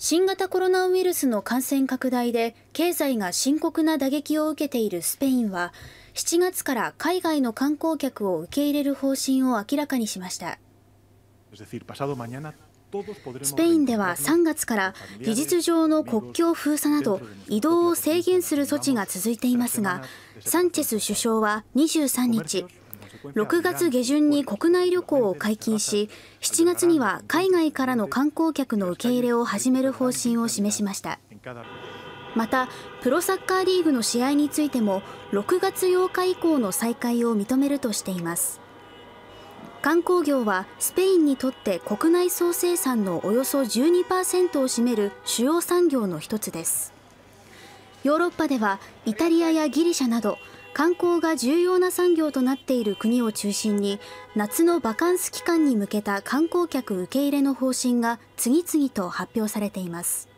新型コロナウイルスの感染拡大で経済が深刻な打撃を受けているスペインは7月から海外の観光客を受け入れる方針を明らかにしました。スペインでは3月から事実上の国境封鎖など移動を制限する措置が続いていますがサンチェス首相は23日6月下旬に国内旅行を解禁し7月には海外からの観光客の受け入れを始める方針を示しました。またプロサッカーリーグの試合についても6月8日以降の再開を認めるとしています。観光業はスペインにとって国内総生産のおよそ12%を占める主要産業の一つです。ヨーロッパではイタリアやギリシャなど観光が重要な産業となっている国を中心に夏のバカンス期間に向けた観光客受け入れの方針が次々と発表されています。